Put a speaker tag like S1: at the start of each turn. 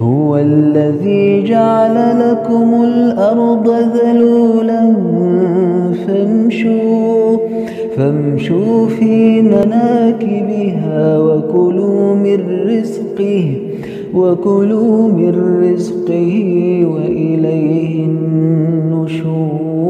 S1: هو الذي جعل لكم الأرض ذلولا فامشوا فامشوا في مناكبها وكلوا من رزقه وكلوا من رزقه وإليه النشور.